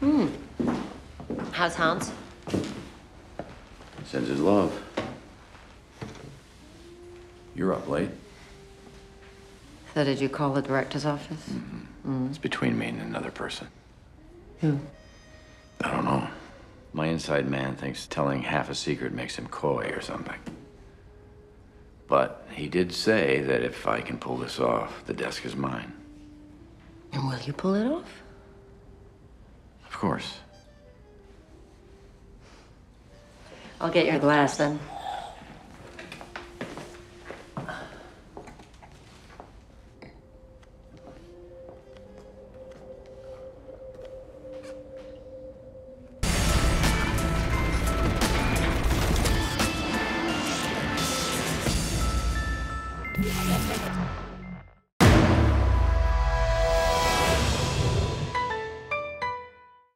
Hmm. How's Hans? Sends his love. You're up late. So did you call the director's office? Mm-hmm. Hmm. It's between me and another person. Who? I don't know. My inside man thinks telling half a secret makes him coy or something. But he did say that if I can pull this off, the desk is mine. And will you pull it off? Of course. I'll get your glass then.